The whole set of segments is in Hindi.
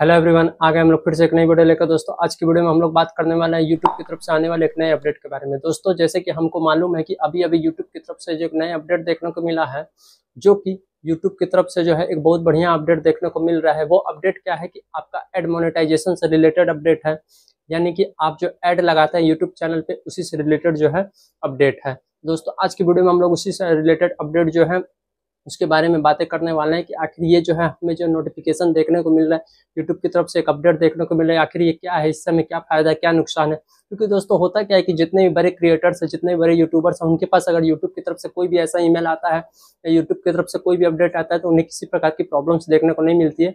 हेलो एवरीवन आ गए हम लोग फिर से एक नई वीडियो लेकर दोस्तों, आज की वीडियो में हम लोग बात करने वाले हैं यूट्यूब की तरफ़ से आने वाले एक नए अपडेट के बारे में। दोस्तों, जैसे कि हमको मालूम है कि अभी अभी यूट्यूब की तरफ़ से जो एक नया अपडेट देखने को मिला है, जो कि यूट्यूब की तरफ़ से जो है एक बहुत बढ़िया अपडेट देखने को मिल रहा है, वो अपडेट क्या है कि आपका एड मोनिटाइजेशन से रिलेटेड अपडेट है, यानी कि आप जो एड लगाते हैं यूट्यूब चैनल पे, उसी से रिलेटेड जो है अपडेट है। दोस्तों, आज की वीडियो में हम लोग उसी से रिलेटेड अपडेट जो है उसके बारे में बातें करने वाले हैं कि आखिर ये जो है हमें जो नोटिफिकेशन देखने को मिल रहा है यूट्यूब की तरफ़ से एक अपडेट देखने को मिल रहा है, आखिर ये क्या है, इससे हमें क्या फ़ायदा है, क्या नुकसान है? क्योंकि दोस्तों होता क्या है कि जितने भी बड़े क्रिएटर्स हैं, जितने भी बड़े यूट्यूबर्स हैं, उनके पास अगर यूट्यूब की तरफ़ से कोई भी ऐसा ईमेल आता है या यूट्यूब की तरफ़ से कोई भी अपडेट आता है तो उन्हें किसी प्रकार की प्रॉब्लम्स देखने को नहीं मिलती है।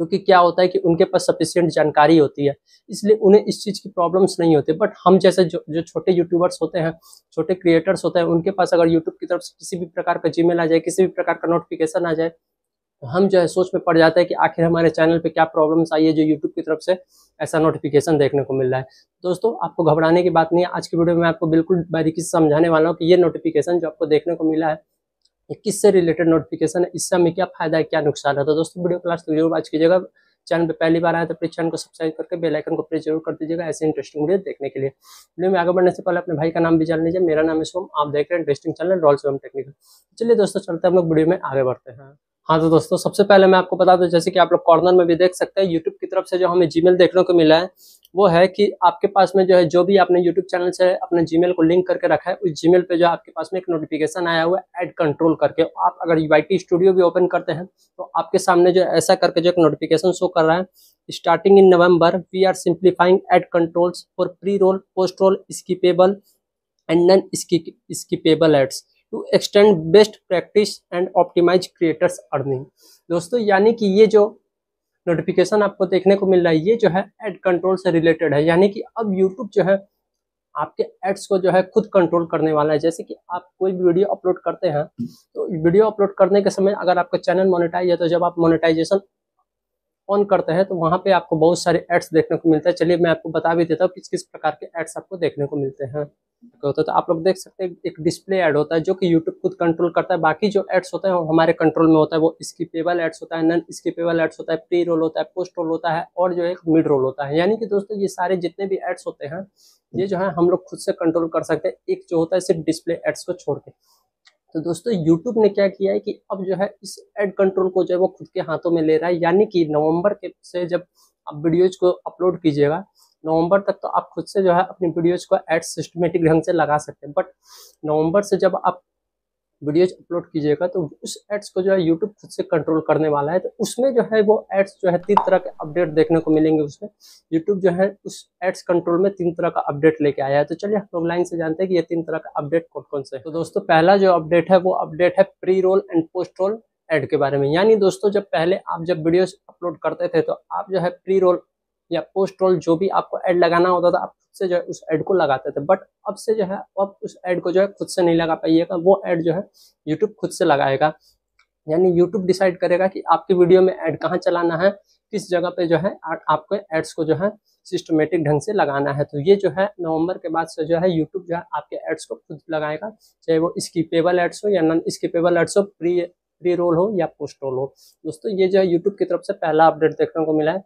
क्योंकि क्या होता है कि उनके पास सफिशियंट जानकारी होती है, इसलिए उन्हें इस चीज़ की प्रॉब्लम्स नहीं होती। बट हम जैसे जो जो छोटे यूट्यूबर्स होते हैं, छोटे क्रिएटर्स होते हैं, उनके पास अगर यूट्यूब की तरफ़ से किसी भी प्रकार का जीमेल आ जाए, किसी भी प्रकार का नोटिफिकेशन आ जाए तो हम जो है सोच में पड़ जाते हैं कि आखिर हमारे चैनल पे क्या प्रॉब्लम्स आई है जो यूट्यूब की तरफ़ से ऐसा नोटिफिकेशन देखने को मिल रहा है। दोस्तों, आपको घबराने की बात नहीं है। आज की वीडियो में आपको बिल्कुल बारीकी से समझाने वाला हूँ कि ये नोटिफिकेशन जो आपको देखने को मिला है किससे रिलेटेड नोटिफिकेशन है? इससे हमें क्या फ़ायदा है, क्या नुकसान है? तो दोस्तों, वीडियो क्लास तो ज़रूर आज कीजिएगा। चैनल पे पहली बार आया तो प्लीज़ चैनल को सब्सक्राइब करके बेल आइकन को प्रेस ज़रूर कर दीजिएगा ऐसे इंटरेस्टिंग वीडियो देखने के लिए। वीडियो में आगे बढ़ने से पहले अपने भाई का नाम भी जान लीजिए। मेरा नाम है सोम। आप देख रहे हैं इंटरेस्टिंग चैनल रॉल सोम टेक्निकल चलिए दोस्तों, चलते हम लोग वीडियो में आगे बढ़ते हैं। हाँ तो दोस्तों, सबसे पहले मैं आपको बता दूँ, जैसे कि आप लोग कॉर्नर में भी देख सकते हैं यूट्यूब की तरफ़ से जो हमें जीमेल देखने को मिला है, वो है कि आपके पास में जो है, जो भी आपने यूट्यूब चैनल से अपने जीमेल को लिंक करके रखा है, उस जीमेल पे जो आपके पास में एक नोटिफिकेशन आया हुआ है एड कंट्रोल करके। आप अगर यू स्टूडियो भी ओपन करते हैं तो आपके सामने जो ऐसा करके जो एक नोटिफिकेशन शो कर रहा है starting in November we are simplifying ad controls for pre roll post roll skippable and non skippable ads to extend best practice and optimize creators earning दोस्तों, यानी कि ये जो नोटिफिकेशन आपको देखने को मिल रहा है, ये जो है एड कंट्रोल से रिलेटेड है। यानी कि अब यूट्यूब जो है, आपके एड्स को जो है खुद कंट्रोल करने वाला है। जैसे कि आप कोई भी वीडियो अपलोड करते हैं तो वीडियो अपलोड करने के समय अगर आपका चैनल मोनेटाइज है तो जब आप मोनेटाइजेशन ऑन करते हैं तो वहाँ पे आपको बहुत सारे एड्स देखने को मिलते हैं। चलिए, मैं आपको बता भी देता हूँ किस किस प्रकार के एड्स आपको देखने को मिलते हैं। होता है तो आप लोग देख सकते हैं, एक डिस्प्ले ऐड होता है जो कि यूट्यूब खुद कंट्रोल करता है। बाकी जो एड्स होते हैं, वो हमारे कंट्रोल में होता है, वो स्कीपेबल एड्स होता है नन स्कीपेबल एड्स होता है प्री रोल होता है पोस्ट रोल होता है और जो एक मिड रोल होता है। यानी कि दोस्तों, ये सारे जितने भी एड्स होते हैं, ये जो है हम लोग खुद से कंट्रोल कर सकते हैं। एक जो होता है, सिर्फ़ डिस्प्ले एड्स को छोड़ के। तो दोस्तों यूट्यूब ने क्या किया है कि अब जो है इस एड कंट्रोल को जो है वो खुद के हाथों में ले रहा है। यानी कि नवंबर के से जब आप वीडियोज़ को अपलोड कीजिएगा, नवंबर तक तो आप खुद से जो है अपनी वीडियोज़ को एड सिस्टमेटिक ढंग से लगा सकते हैं। बट नवंबर से जब आप वीडियोज़ अपलोड कीजिएगा तो उस एड्स को जो है यूट्यूब खुद से कंट्रोल करने वाला है। तो उसमें जो है वो एड्स जो है तीन तरह के अपडेट देखने को मिलेंगे उसमें। यूट्यूब जो है उस एड्स कंट्रोल में तीन तरह का अपडेट लेके आया है। तो चलिए हम लोग लाइन से जानते हैं कि ये तीन तरह का अपडेट कौन कौन से है। तो दोस्तों, पहला जो अपडेट है वो अपडेट है pre roll and post roll ad के बारे में। यानी दोस्तों, जब पहले आप जब वीडियो अपलोड करते थे तो आप जो है प्री रोल या पोस्ट रोल जो भी आपको एड लगाना होता था, आप से जो है उस एड को लगाते थे। बट अब से जो है, अब उस एड को जो है खुद से नहीं लगा पाइएगा। वो एड जो है यूट्यूब खुद से लगाएगा। यानी यूट्यूब डिसाइड करेगा कि आपकी वीडियो में ऐड कहाँ चलाना है, किस जगह पे जो है आपको एड्स को जो है सिस्टमेटिक ढंग से लगाना है। तो ये जो है नवंबर के बाद से जो है यूट्यूब जो है आपके एड्स को खुद लगाएगा, चाहे वो स्कीपेबल एड्स हो या नॉन स्कीपेबल एड्स हो प्री प्री रोल हो या पोस्ट रोल हो। दोस्तों, ये जो है यूट्यूब की तरफ़ से पहला अपडेट देखने को मिला है।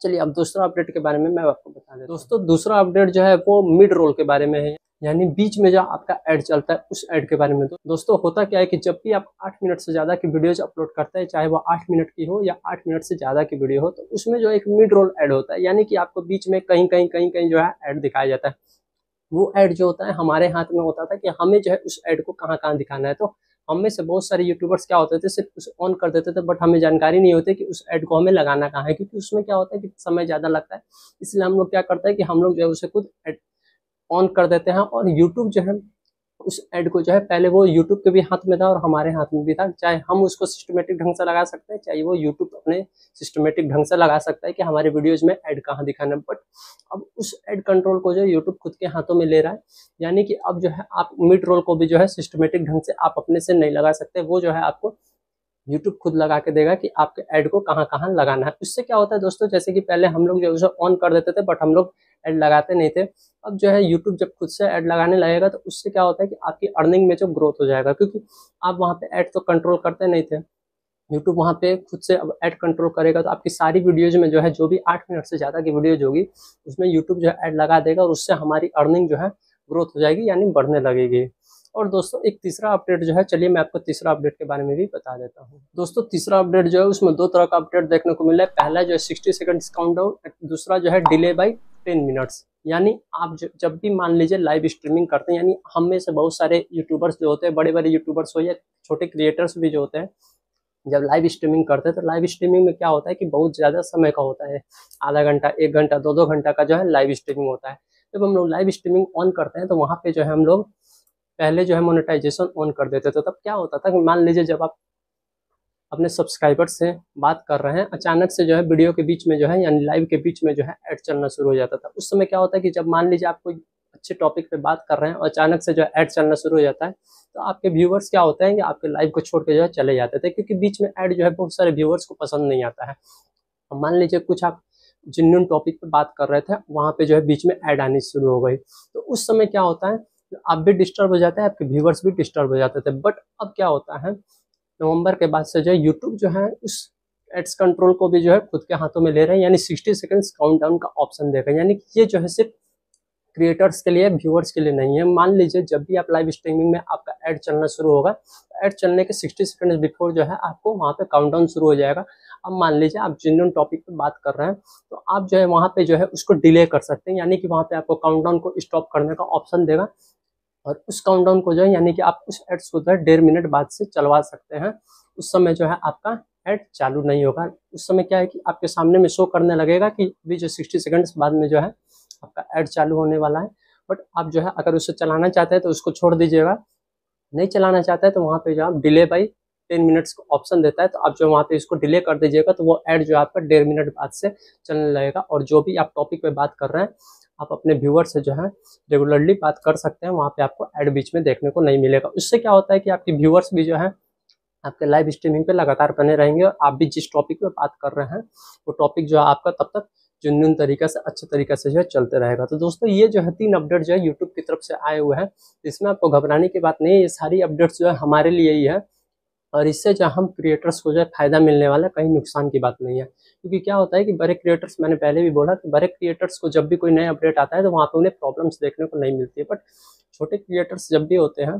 चलिए, अब दूसरा अपडेट के बारे में मैं आपको बता दें दोस्तों, दूसरा अपडेट जो है वो मिड रोल के बारे में है। यानी बीच में जो आपका ऐड चलता है, उस ऐड के बारे में। तो दोस्तों, होता क्या है कि जब भी आप आठ मिनट से ज़्यादा की वीडियोज़ अपलोड करते हैं, चाहे वो आठ मिनट की हो या आठ मिनट से ज़्यादा की वीडियो हो तो उसमें जो एक मिड रोल ऐड होता है, यानी कि आपको बीच में कहीं कहीं कहीं कहीं जो है ऐड दिखाया जाता है। वो ऐड जो होता है, हमारे हाथ में होता था कि हमें जो है उस ऐड को कहाँ कहाँ दिखाना है। तो हम में से बहुत सारे यूट्यूबर्स क्या होते थे, सिर्फ़ उसे ऑन कर देते थे बट हमें जानकारी नहीं होती कि उस एड को हमें लगाना कहाँ है, क्योंकि उसमें क्या होता है कि समय ज़्यादा लगता है। इसलिए हम लोग क्या करते हैं कि हम लोग जो है उसे खुद ऑन कर देते हैं और यूट्यूब जो है उस एड को जो है पहले वो यूट्यूब के भी हाथ में था और हमारे हाथ में भी था। चाहे हम उसको सिस्टमेटिक ढंग से लगा सकते हैं, चाहे वो यूट्यूब अपने सिस्टमेटिक ढंग से लगा सकता है कि हमारे वीडियोज़ में एड कहाँ दिखाना बट अब उस एड कंट्रोल को जो है यूट्यूब खुद के हाथों में ले रहा है। यानी कि अब जो है आप मिड रोल को भी जो है सिस्टमेटिक ढंग से आप अपने से नहीं लगा सकते, वो जो है आपको यूट्यूब खुद लगा के देगा कि आपके ऐड को कहाँ कहाँ लगाना है। उससे क्या होता है दोस्तों, जैसे कि पहले हम लोग जो उसे ऑन कर देते थे बट हम लोग ऐड लगाते नहीं थे। अब जो है यूट्यूब जब खुद से ऐड लगाने लगेगा तो उससे क्या होता है कि आपकी अर्निंग में जो ग्रोथ हो जाएगा, क्योंकि आप वहाँ पे ऐड तो कंट्रोल करते नहीं थे। यूट्यूब वहाँ पे खुद से अब ऐड कंट्रोल करेगा तो आपकी सारी वीडियोज़ में जो है, जो भी आठ मिनट से ज़्यादा की वीडियोज़ होगी, उसमें यूट्यूब जो है ऐड लगा देगा और उससे हमारी अर्निंग जो है ग्रोथ हो जाएगी, यानी बढ़ने लगेगी। और दोस्तों, एक तीसरा अपडेट जो है, चलिए मैं आपको तीसरा अपडेट के बारे में भी बता देता हूँ। दोस्तों, तीसरा अपडेट जो है, उसमें दो तरह का अपडेट देखने को मिला है। पहला जो है, सिक्सटी सेकंड डिस्काउंट डाउन दूसरा जो है डिले बाई टेन मिनट्स यानी आप जब भी मान लीजिए लाइव स्ट्रीमिंग करते हैं, यानी हम में से बहुत सारे यूट्यूबर्स जो होते हैं बड़े बड़े यूट्यूबर्स हो या छोटे क्रिएटर्स भी जो होते हैं, जब लाइव स्ट्रीमिंग करते हैं तो लाइव स्ट्रीमिंग में क्या होता है कि बहुत ज़्यादा समय का होता है। आधा घंटा, एक घंटा दो दो घंटा का जो है लाइव स्ट्रीमिंग होता है। जब हम लोग लाइव स्ट्रीमिंग ऑन करते हैं तो वहाँ पे जो है हम लोग पहले जो है मोनेटाइजेशन ऑन कर देते थे। तब क्या होता था कि मान लीजिए जब आप अपने सब्सक्राइबर से बात कर रहे हैं, अचानक से जो है वीडियो के बीच में जो है, यानी लाइव के बीच में जो है ऐड चलना शुरू हो जाता था। उस समय क्या होता है कि जब मान लीजिए आप कोई अच्छे टॉपिक पे बात कर रहे हैं और अचानक से जो है ऐड चलना शुरू हो जाता है तो आपके व्यूवर्स क्या होते हैं कि आपके लाइव को छोड़ के जो है चले जाते थे, क्योंकि बीच में ऐड जो है बहुत सारे व्यूवर्स को पसंद नहीं आता है। मान लीजिए कुछ आप जिन टॉपिक पे बात कर रहे थे, वहाँ पे जो है बीच में ऐड आनी शुरू हो गई। तो उस समय क्या होता है आप भी डिस्टर्ब हो जाते हैं, आपके व्यूवर्स भी डिस्टर्ब हो जाते थे। बट अब क्या होता है? नवंबर के बाद से जो है यूट्यूब जो है, उस एड्स कंट्रोल को भी जो है, खुद के हाथों में ले रहे हैं। यानी सिक्सटी सेकेंड्स काउंट डाउन का ऑप्शन दे रहे हैं। यानी कि ये जो है, सिर्फ़ क्रिएटर्स के लिए व्यूअर्स के लिए नहीं है। मान लीजिए, जब भी आप लाइव स्ट्रीमिंग में आपका ऐड चलना शुरू होगा तो ऐड चलने के 60 सेकंड बिफोर जो है, आपको वहाँ पे काउंटडाउन शुरू हो जाएगा। अब मान लीजिए, आप जिन जिन टॉपिक पे बात कर रहे हैं तो आप जो है, वहाँ पे जो है, उसको डिले कर सकते हैं। यानी कि वहाँ पे आपको काउंटडाउन को स्टॉप करने का ऑप्शन देगा। और उस काउंटडाउन को जो है, यानी कि आप उस एड्स को जो है, डेढ़ मिनट बाद से चलवा सकते हैं। उस समय जो है, आपका एड चालू नहीं होगा। उस समय क्या है कि आपके सामने में शो करने लगेगा कि अभी जो सिक्सटी सेकेंड्स बाद में जो है, आपका एड चालू होने वाला है। बट आप जो है, अगर उसे चलाना चाहते हैं तो उसको छोड़ दीजिएगा। नहीं चलाना चाहते हैं तो वहाँ पे जो आप डिले बाई टेन मिनट्स का ऑप्शन देता है। तो आप जो वहाँ पे इसको डिले कर दीजिएगा तो वो ऐड जो आपका डेढ़ मिनट बाद से चलने लगेगा। और जो भी आप टॉपिक पे बात कर रहे हैं आप अपने व्यूअर से जो है रेगुलरली बात कर सकते हैं, वहाँ पे आपको एड बीच में देखने को नहीं मिलेगा। उससे क्या होता है कि आपके व्यूअर्स भी जो है, आपके लाइव स्ट्रीमिंग पे लगातार बने रहेंगे और आप भी जिस टॉपिक पे बात कर रहे हैं, वो टॉपिक जो है आपका तब तक जुनून तरीके से, अच्छे तरीके से जो है चलते रहेगा। तो दोस्तों, ये जो है तीन अपडेट जो है यूट्यूब की तरफ़ से आए हुए हैं, इसमें आपको घबराने की बात नहीं है, ये सारी अपडेट्स जो है हमारे लिए ही है। और इससे जो हम क्रिएटर्स को जो है फ़ायदा मिलने वाला कहीं नुकसान की बात नहीं है। क्योंकि क्या होता है कि बड़े क्रिएटर्स मैंने पहले भी बोला कि बड़े क्रिएटर्स को जब भी कोई नया अपडेट आता है तो वहाँ पे उन्हें प्रॉब्लम्स देखने को नहीं मिलती है। बट छोटे क्रिएटर्स जब भी होते हैं,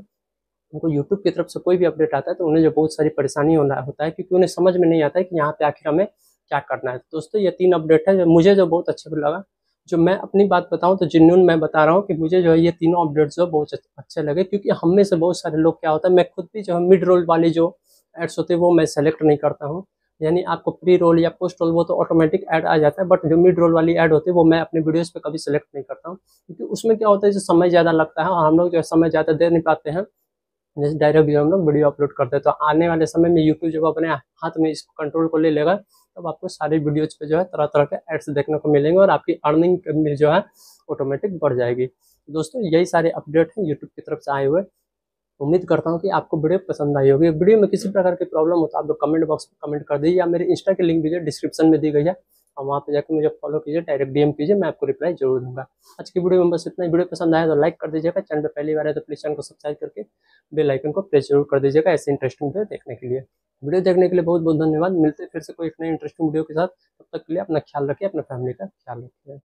उनको यूट्यूब की तरफ़ से कोई भी अपडेट आता है तो उन्हें जो बहुत सारी परेशानी होना, होता है, क्योंकि उन्हें समझ में नहीं आता है कि यहाँ पे आखिर हमें क्या करना है। दोस्तों, ये तीन अपडेट है जो मुझे जो बहुत अच्छे लगा जो मैं अपनी बात बताऊँ तो जिन्नून मैं बता रहा हूँ कि मुझे जो है ये तीनों अपडेट्स जो बहुत अच्छे लगे क्योंकि हम में से बहुत सारे लोग क्या होता है, मैं खुद भी जो है मिड रोल वाली जो एड्स होते हैं वो मैं सेलेक्ट नहीं करता हूँ। यानी आपको प्री रोल या पोस्ट रोल वो तो ऑटोमेटिक ऐड आ जाता है बट जो मिड रोल वाली ऐड होती है वो मैं अपने वीडियोस पे कभी सेलेक्ट नहीं करता हूँ। क्योंकि उसमें क्या होता है जो समय ज़्यादा लगता है और हम लोग जो है समय ज़्यादा दे नहीं पाते हैं, जैसे डायरेक्ट जो हम लोग वीडियो अपलोड करते हैं। तो आने वाले समय में यूट्यूब जब अपने हाथ में इस कंट्रोल को ले लेगा तब आपको सारी वीडियोज़ पे जो है तरह तरह के एड्स देखने को मिलेंगे और आपकी अर्निंग जो है ऑटोमेटिक बढ़ जाएगी। दोस्तों, यही सारे अपडेट हैं यूट्यूब की तरफ़ से आए हुए। उम्मीद करता हूँ कि आपको वीडियो पसंद आई होगी। वीडियो में किसी प्रकार की प्रॉब्लम हो तो आप लोग कमेंट बॉक्स में कमेंट कर दीजिए या मेरे इंस्टा के लिंक भी जो डिस्क्रिप्शन में दी गई है। और वहाँ पर जाकर मुझे फॉलो कीजिए डायरेक्ट डीएम कीजिए, मैं आपको रिप्लाई ज़रूर दूँगा। आज की वीडियो में बस इतना वीडियो पसंद आया तो लाइक कर दीजिएगा। चैनल पर पहली बार है तो प्लीज़ चैनल को सब्सक्राइब करके बेल आइकन को प्रेस ज़रूर कर दीजिएगा ऐसे इंटरेस्टिंग वीडियो देखने के लिए। वीडियो देखने के लिए बहुत बहुत धन्यवाद। मिलते फिर से कोई एक नई इंटरेस्टिंग वीडियो के साथ। तब तक के लिए अपना ख्याल रखिए, अपने फैमिली का ख्याल रखिए।